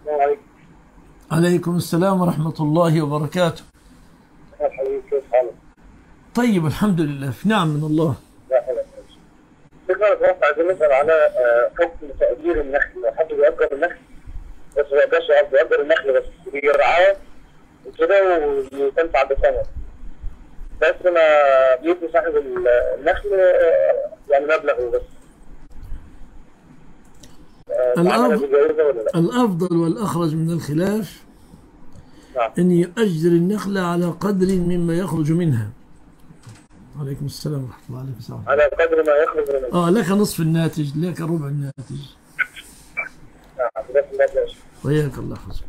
السلام عليكم عليكم السلام ورحمة الله وبركاته. حبيبي كيف حالك؟ طيب الحمد لله. في نعم من الله. لا حول ولا قوة عايزين نسأل على حكم تأجير النخل. لو حد بيأجر النخل بس ما يقدرش النخل بس بيرعاه وكده وتنفع بسنة بس ما بيدي صاحب ال- النخل آه، يعني مبلغ بس. العمل ولا لا؟ الأفضل والأخرج من الخلاف نعم. أن يؤجر النخلة على قدر مما يخرج منها. عليكم السلام ورحمة الله. عليكم السلام. على قدر ما يخرج من آه لك نصف الناتج لك ربع الناتج. نعم وياك الله يحفظك